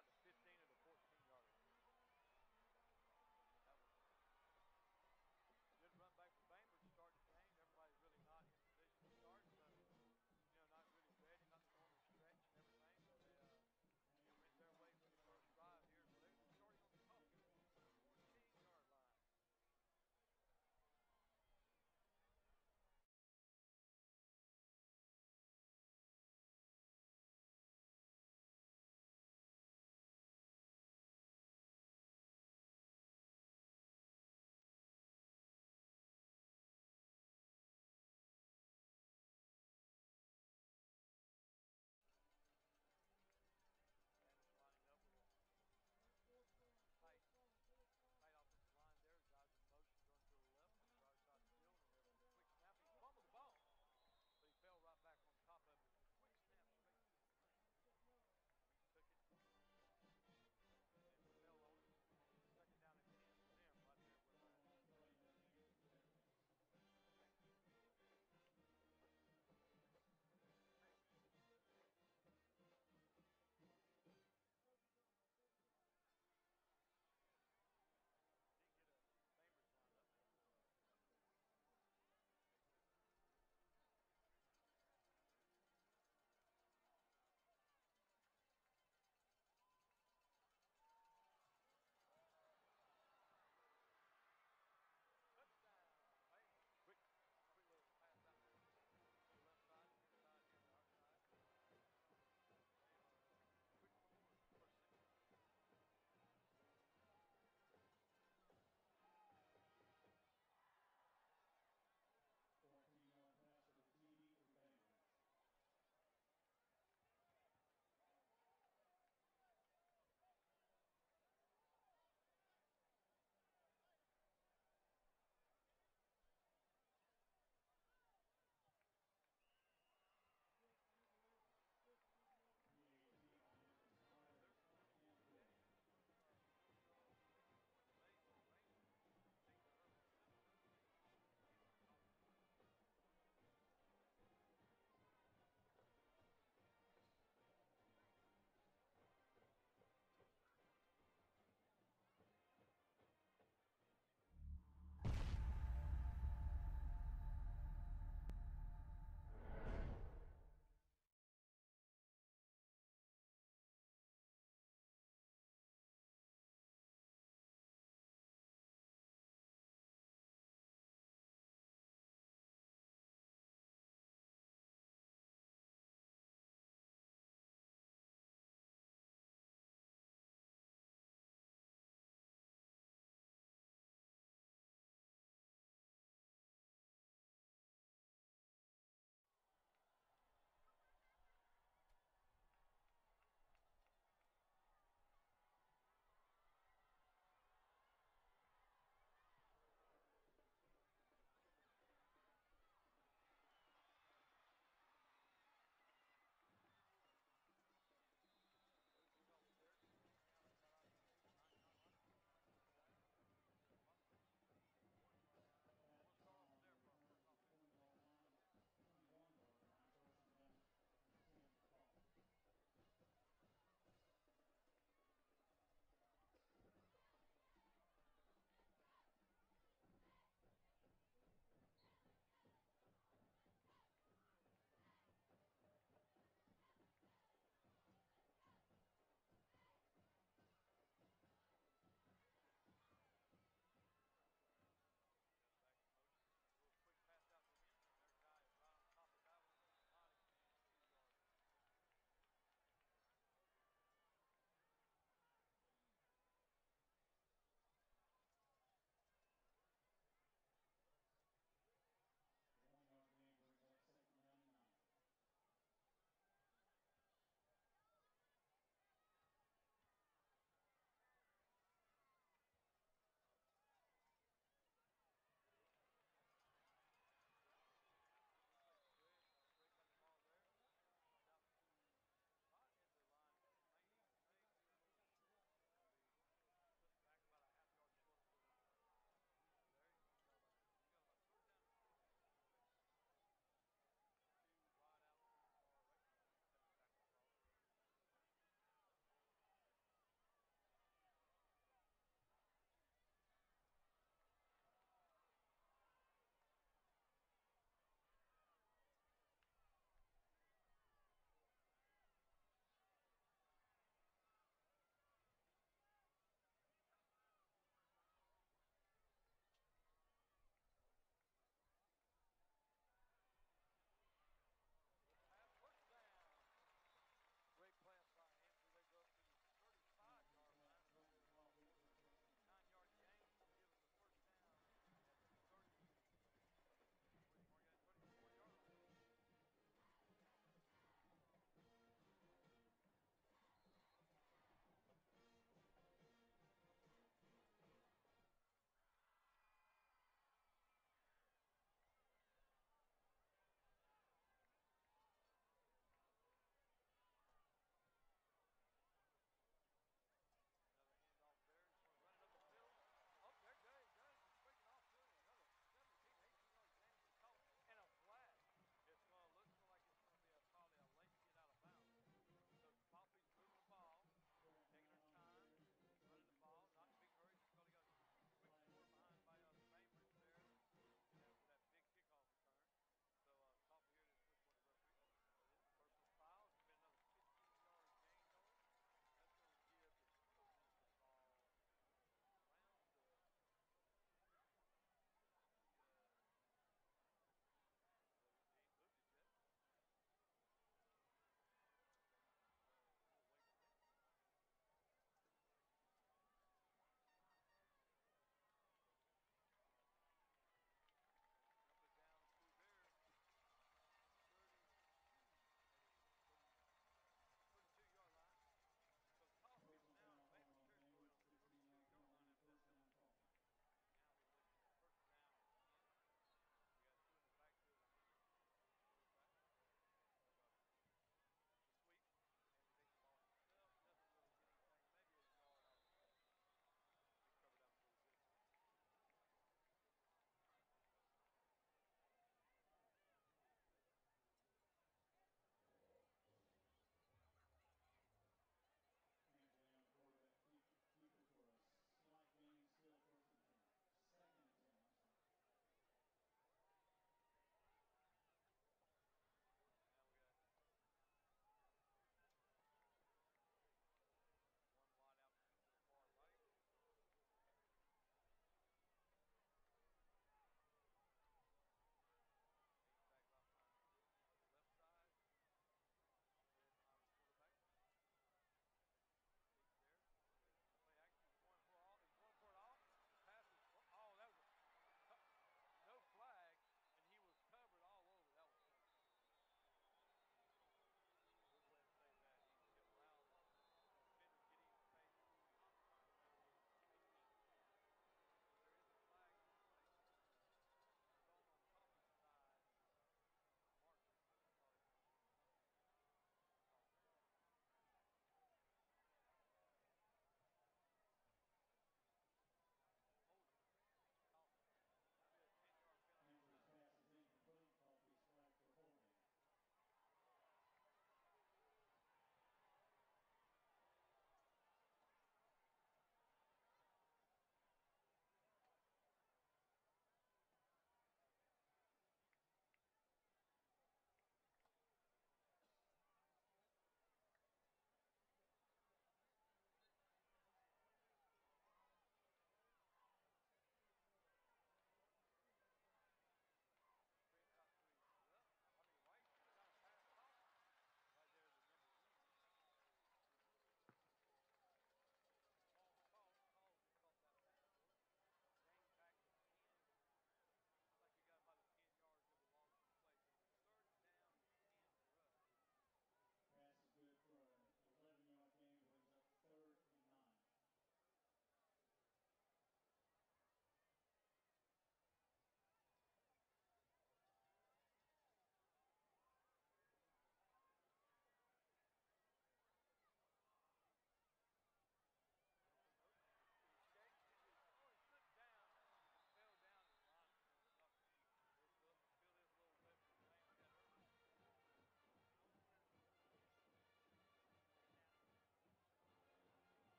about the 15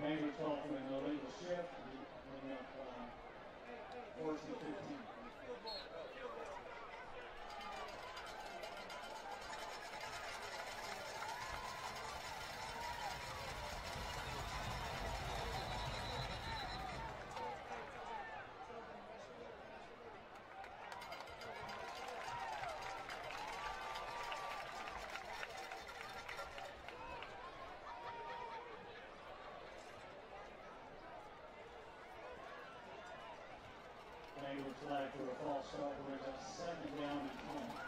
May result in the illegal shift, we up uh, 14 15. back with a false start to have second down and 10.